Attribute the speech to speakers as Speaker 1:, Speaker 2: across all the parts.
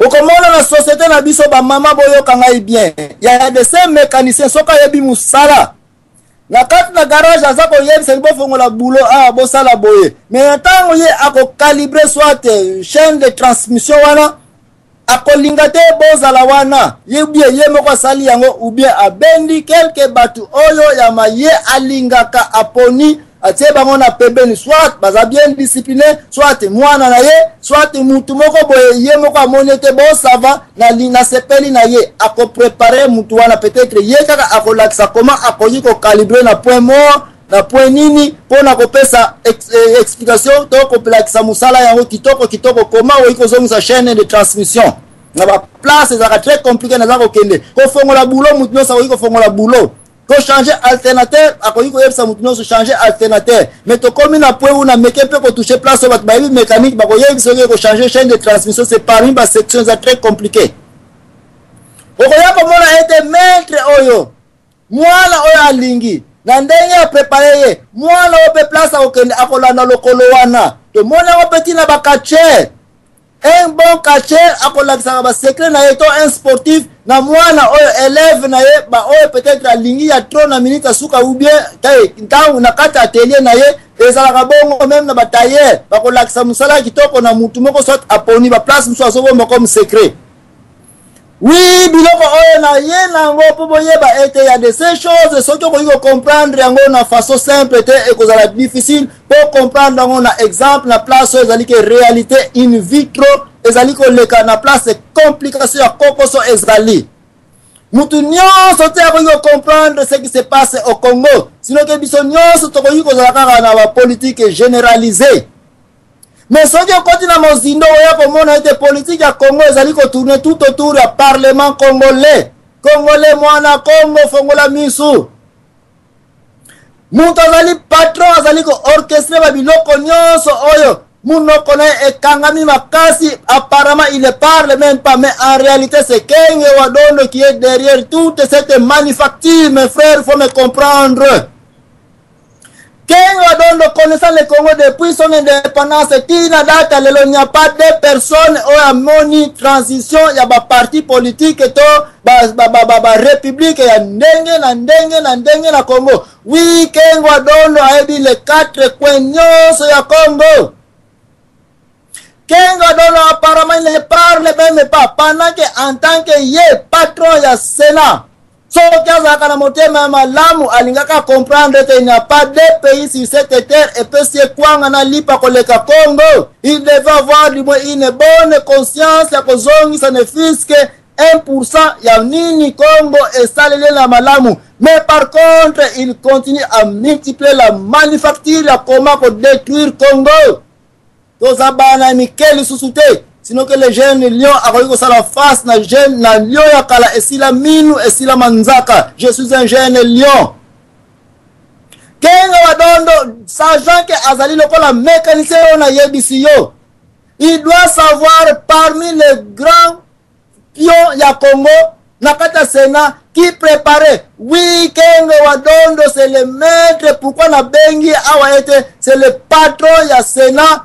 Speaker 1: okomona na société na biso bamama boyoka ngai bien ya de se mécanicien soki ayebi mosala na kati na garage aza koyebisa li bofongola bulo awa ah, bosala boye me na ntango ye akokalibre soit eh, chaîne de transmission wana akolinga te bozala wana ye bie ye moko asali yango ou bien abendi kelke bato oyo ya maye alingaka aponi atie bango na pembeni soit baza bien discipline soit mwana na ye soit mutu moko boye ye moko amoni ete bosava nasepeli na ye akoprepare mutu wana peut-être ye kaka akolakisa koma akoki kokalibre na point mort na point nini mpo na kopesa ex, eh, explication to kolakisa mosala yango kitoko kitoko koma okoki kozongisa chaîne de transmission na baplace ezalaka très compliqué naza kokende kofongola boulot motu nyonso akoki kofongola boulot ko changer alternateur akoki koyebisa moto nyonso changer alternateur mais tokomi na point una meke mpe kotouche place oyo bato bayebi mécanique bakoyebisa oke kochanger chaîne de transmission c'est parmi basection eza très compliqué okoya komona ete maitre oyo mwana oyo alingi na ndenge ya prepare ye mwana oyo mpe place akokende akolanda lokolo wana tomoni yango mpe ntina bakatcher Un bon catcheur akolakisaka ba secret na ye to un sportif na mwana oyo elève na ye ba oyo peut-être alingi ya trop na minute ya suka ou bien te ntango na kati atelier na ye ezalaka bongo meme na ba tailleur bakolakisa mosala kitoko na mutu moko soit aponi ba place mosusu azobomba comme secret Oui, biloko oyo na ye nango mpo boyeba ete ya de ces choses soki okoki kocomprendre yango na façon simple te ekozala difficile mpo comprendre yango na exemple na place oyo ezali ke réalité in vitro ezali koleka na place complication ya kokoso ezali motu nyonso te akoki kocomprendre ce qui se passe au congo sino ke biso nyonso tokoki kozala kaka na bapolitike généralisée Mais soki okoti na mozindo oya komona ete politique ya Congo ezali ko tourner tout autour ya parlement congolais. Congolais mwana Congo fongola misu. Moto azali patron azali ko orchestrer ba biloko nyonso oyo munoko na ye ekangami makasi apparemment il ne parle même pas mais en réalité c'est kenge wadondo qui est derrière toute cette manufacture mes frères faut me comprendre Kenya Dondo connaissant le Congo depuis son indépendance ti na data lelo n'y a pas deux personnes oyo amoni transition ya ba parti politique to ba, ba, ba, ba, ba république ya ndenge na ndenge na ndenge na Congo oui Kengwa Dondo ayebi les quatre coins nyonso ya Congo Kengo Dono apparemment ne parle même pas pendant que en tant que ye patron ya Sénat Soki azalaka na motema ya malamu alingaka comprendre que il n'y a pas deux pays sur cette terre epesi ye kwanga na lipa koleka Congo. Il devait avoir du moins une bonne conscience ya kozongisa ne fils que 1% ya nini Congo esaleli na malamu. Mais par contre, il continue à multiplier la manufacture ya koma ko détruire Congo. toza bana mike lisusu te sinon que le jeune lion akoki kosala face na jeune na lion ya kala esila minu esila manzaka je suis un jeune lion kenga badondo sachant que azali lokola mécanicien oyo nayebisi yo il doit savoir parmi les grands Pion ya Congo na kati ya Senat qui prepare oui Kenge wa Dondo c'est le maître pourquoi na bengi awa ete c'est le patron ya Senat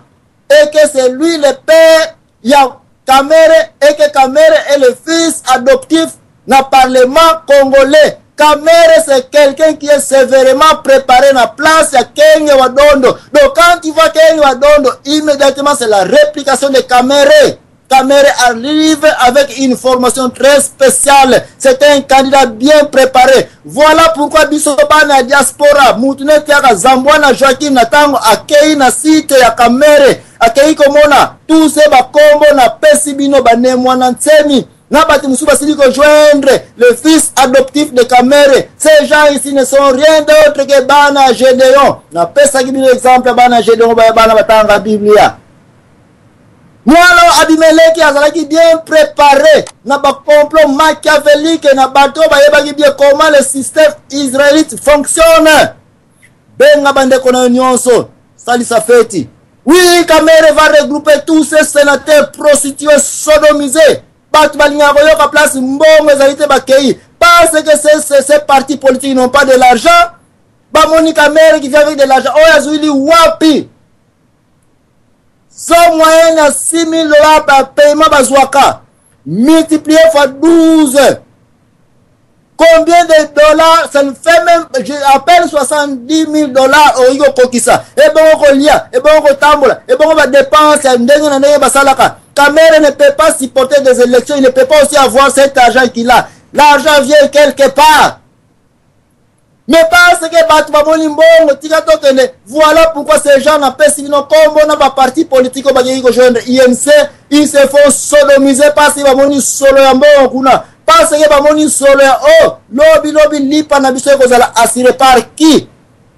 Speaker 1: et que c'est lui le père ya Kamere et que Kamere est le fils adoptif na parlement congolais Kamere, c'est quelqu'un qui est sévèrement préparé dans la place de Kenge Wadondo. Donc, quand tu vois Kenge Wadondo, immédiatement, c'est la réplication de Kamere. Kamere arrive avec une formation très spéciale. C'est un candidat bien préparé. Voilà pourquoi biso bana diaspora mutu neti yaka Zambwana Joaquim na tango akei na site ya Kamere akei komona tous ces bakombo na pesi bino bane mwana nsemi na bato mosusu basili kojoindre le fils adoptif de kamere ces gens ici ne sont rien d'autre que bana gedeon napesaki bino exemple ya bana gedeon baya bana batanga biblia Muana wa Abimeleki azalaki bien prepare na ba complot machiavelique na bato oyo bayebaki bien comment le système israélite fonctionne. Benga bandeko na yo nyonso, salisa feti. Oui, Kamere va regrouper tous ces sénateurs prostitués sodomisés. Bato balingaka koyoka place mbongo ezali te bakei parce que ces, ces partis politiques n'ont pas de l'argent. Bamoni Kamere qui vient avec de l'argent. Oyo azwili wapi? Sans moyen ya 6000 dollars ba paiement bazwaka multiplier fois 12 combien de dollars ça ne fait même je appelle 70 000 dollars okoki kokokisa ebongo kolia ebongo kotambola ebongo badepense ya ndenge na ndenge basalaka Kamere ne peut pas supporter des élections, il ne peut pas aussi avoir cet argent qu'il a. L'argent vient quelque part. mais parce que bato baboni mbongo tika tokende voilà pourquoi ces gens napesi bino kombo na baparti politique oyo bakeki kojoindre imc ils se font sodomiser parce que bamoni solo ya mbongo kuna parce que bamoni solo ya o oh, lobi lobi lipa na biso ekozala assure par qui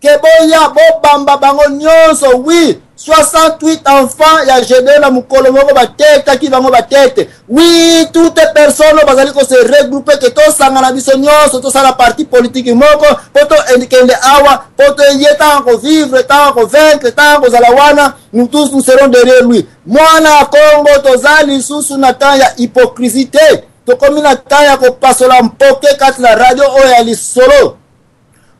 Speaker 1: que boya bobamba bango nyonso wi 68 enfants ya gede na mokolo moko batekaki bango batete wi toute personne oyo bazali kose regroupe ke tosangana biso nyonso tosala parti politiki moko mpo tokende awa mpo toye ntango kovivre ntango kovaincre ntango kozala wana nous tous nous serons derrière lui mwana ya kongo toza lisusu na temps ya hypocrisie te tokomi na temps ya kopasola mpoke kati na radio oyo ya lisolo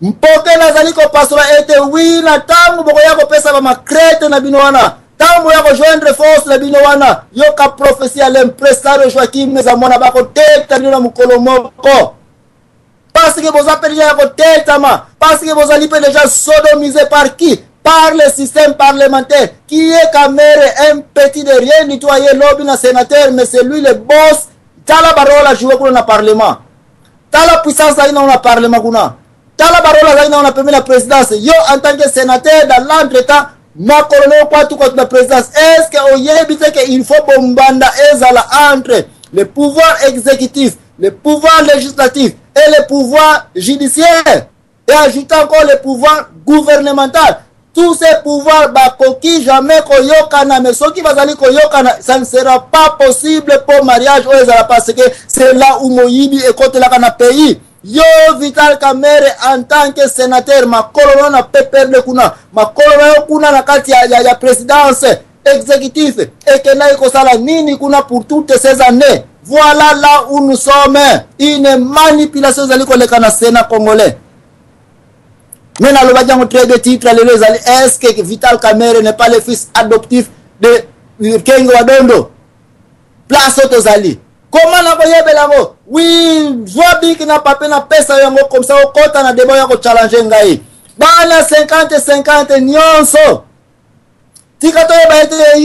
Speaker 1: Mpoke nazali kopasola ete wi na ntango bokoya kopesa ba makrete na bino wana ntango boya kojoindre force na bino wana yoka profesi ya lempresado joakim meza mwana bakoteta bino na mokolo moko paske boza mpe deja ya kotetama paske bozali mpe deja sodomise par qui par le système parlementaire qui est kamere un petit de rien du tout aye lobi na sénateur mais c'est lui le boss tala barole ajoue kuna na parlement tala puissance azali nango na parlement kuna tala barole azali nango na pembe na présidence yo en tant que sénateur dans l'entretemps makolo na yo kwatu kwatu na présidence est ce que oyebi te ke il faut bombanda ezala entre le pouvoir exécutif le pouvoir législatif et le pouvoir judiciaire et ajouter encore le pouvoir gouvernemental tous ces pouvoirs bakoki jamais koyokana mais soki bazali koyokana ça ne sera pas possible mpo mariage oyo ezala parce que c'est là où moyibi ekotelaka na pays yo vital kamere en tant que sénateur makolo na na pprd kuna makolo na yo kuna na kati ya, ya, ya présidence executif ekendaki kosala nini kuna pour toutes ces années voilà là où nous sommes une manipulation ezali koleka na sena congolais me nalobaki yango très de titre lelo ezali est ce que vital camere n'est pas le fils adoptif de kenge wa dondo place oyo tozali koma na koyebela yango wi zwa biki na pape napesa yango komsa okota na deba ya kochallange ngai bana 50 50 nyonso tika toyeba ete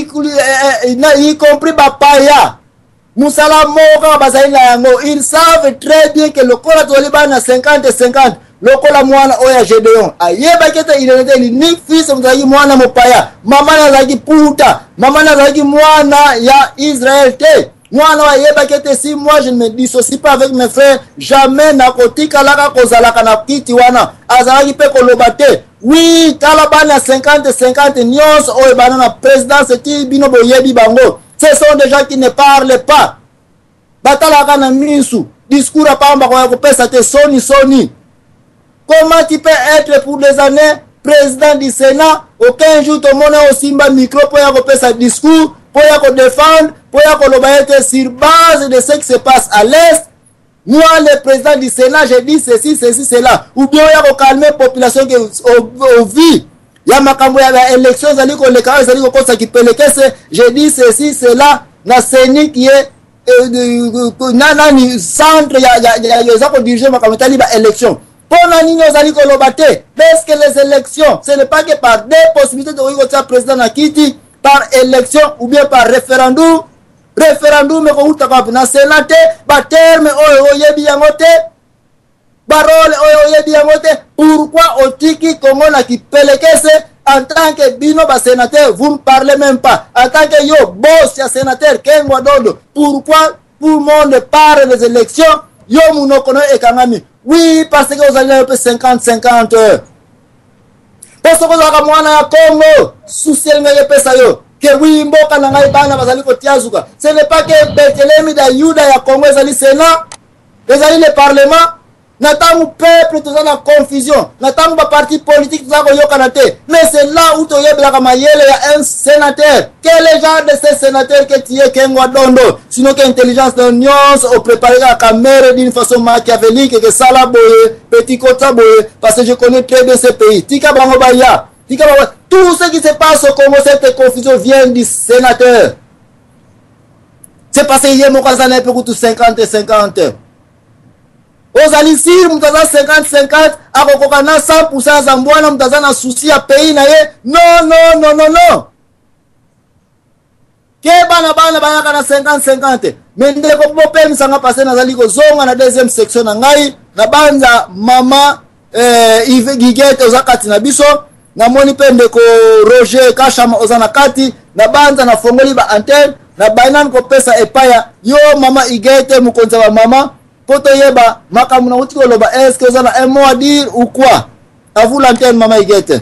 Speaker 1: y compris bapaya mosala moko kaka bazali na yango ils savent très bien ke lokola tozali bana na 50 50 lokola mwana oyo ya gedeon ayebaki ete il n'était ni fils azalaki mwana mopaya mama na azalaki puta mama na azalaki mwana ya israel te mwana oyo ayebaki ete si moi je ne me dissocie pas avec mes frères jamais nakotikalaka kozalaka na kiti wana azalaki mpe koloba te Oui, tala bana 50 50 nyonso oyo bana na présidence ti bino boyebi bango. Ce sont des gens qui ne parlent pas. Batalaka na misu. Discours ya pamba koya kopesa te soni soni. Comment tu peux être pour des années président du Sénat aucun jour tomona osimba micro mpo ya kopesa discours mpo ya kodefendre mpo ya koloba ete sur base de ce qui se passe à l'est Moi, le président du Sénat, j'ai dit ceci, ceci, cela. Ou bien, il faut calmer la population au, au vu. Il y a makambo ya ba élection ezali koleka ezali kokosa kipelekese j'ai dit ceci cela na ceni qui est na nani centre ya ya ya eza ko diriger makambo etali ba élection mpo na nini ozali koloba te puisque les élections ce n'est pas que par deux possibilités tokoki kotia président na kiti par élection ou bien par référendum referendum ekowutaka wapi na sena te baterme oyo oyebi yango te barole oyo oyebi yango te pourkui otiki kongo na kipelekese en tant que bino basenateur vous ne parlez même pas en tant que yo bos ya senateur kengwa dodo pourkui tout le monde parle des élections yo monoko na yo ekangami wi parce que ozali na yo mpe 50 50 mpo soki ozalaka mwana ya congo susi elingaki epesa yo ke wi mboka na ngai bana bazali kotiazuka ce n'est pas ke betelemi da yuda ya congo ezali senat ezali le parlement na ntango peuple toza na confusion na ntango baparti politique toza koyokana te mais c'est là où toyebelaka mayele ya un sénateur quel est genre de ce sénateur que tie kengwa dondo sino ke intelligence na nyonso oprépare kaka mere d'une façon machiavélique kesala boye Petit kota boye parce que je connais très bien ce pays. Tika bango baya. Tika bango. Tout ce qui se passe au Congo cette confusion vient du sénateur. C'est parce que ye moko aza na ye mpe kutu 50 et 50. ozali sire moto aza 50-50 akokoka na 100 pourcent aza mbwana moto aza na souci ya pays na ye non non non non non Keba na bana bayaka na 50-50. Me ndeko bopemisa nga pase nazali kozonga na deuxième section na ngai na banza mama eh, Yves Gigete oza kati na biso namoni mpe ndeko Roger Kashama oza na kati na banza na fongoli ba antenne na bainani kopesa epai ya yo mama Igete mokonzi ya bamama mpo toyeba makambo nauti koloba eske oza na un mot à dire ou quoi à vous l'antenne mama Igete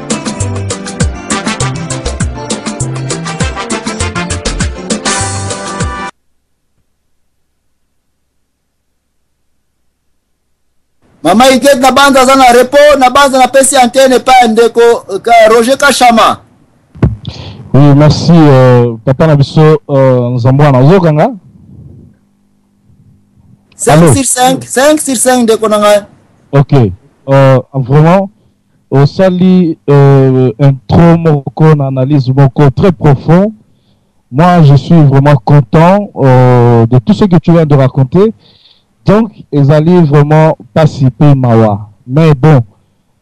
Speaker 1: mama iket na banza aza na repos na banza napesi antene epai ya ndeko euh, roger kashama
Speaker 2: oui merci euh, papa na biso euh, nzambo wana ozoyoka nga
Speaker 1: 5 sur 5 5 sur 5 ndeko na ngai
Speaker 2: ok euh, vraiment Osali euh, intro moko na analyse moko très profond. Moi, je suis vraiment content euh, de tout ce que tu viens de raconter. Donc, ezali vraiment pas si peu mawa. Mais bon,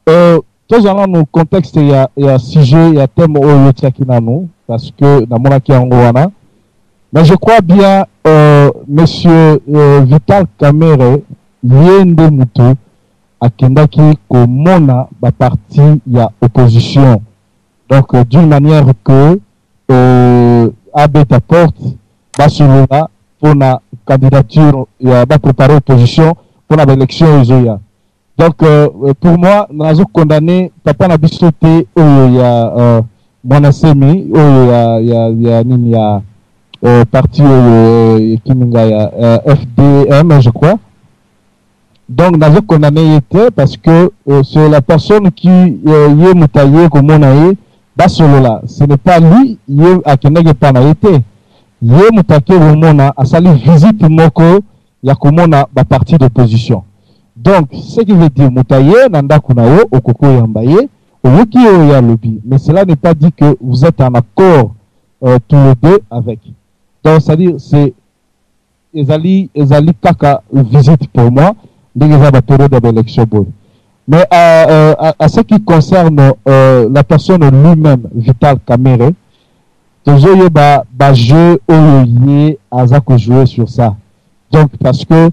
Speaker 2: euh, tozala no contexte ya, ya sujet ya thème oyo otiaki nanu parce que namonaki yango wana mais je crois bien euh, monsieur euh, vital kamere ye nde motu akendaki ko mona ba parti ya opposition donc d'une manière que euh, abeta porte basolola pona candidature ya ba prepare opposition pona ba election ezoya donc euh, pour moi nazo condamne papa na biso te oyo ya euh, mwana semi oyo ya, ya, ya nini ya euh, parti oyo euh, ekiminga ya euh, fdm je crois Donc nazo condamne ye te parce que euh, c'est la personne qui euh, ye moto aye komona ye basolola, ce n'est pas lui ye akendaki epa na ye te, ye moto ake komona asali visite moko ya komona ba parti d'opposition. Donc ce qui veut dire moto aye na ndako na yo okoki oyamba ye oyoki ye oyo alobi, mais cela n'est pas dit que vous êtes en accord euh, tous les deux avec. Donc c'est-à-dire c'est Ezali ezali kaka visite pour moi ndenge eza ba periode ya ba election boye mais a a ce qui concerne la personne lui meme Vital Kamerhe tozo yeba ba jeux oyo ye aza ko jouer sur ça donc parce que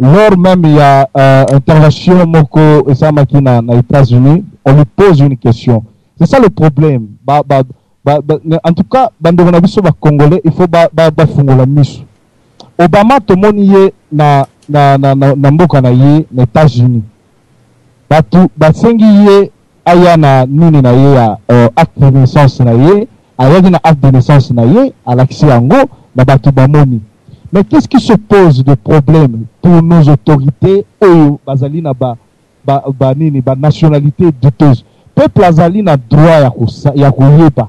Speaker 2: lors meme ya intervention moko esalamaki na na Etats-Unis on lui pose une question c'est ça le problème ba ba ba, ba, en tout cas bandeko na biso ba congolais il faut ba, ba, bafungola misu obama tomoni ye na, na, na, na, na mboka na ye na états-unis bato basengi ye aya na nini na ye ya uh, acte de naissance na ye ayaki na acte de naissance na ye alakisi yango na bato bamoni mais qu'est-ce qui se pose de problème pour nos autorités oyo bazali na ba ba ba nini ba nationalite douteuse peuple azali na droit ya ko ya koyeba.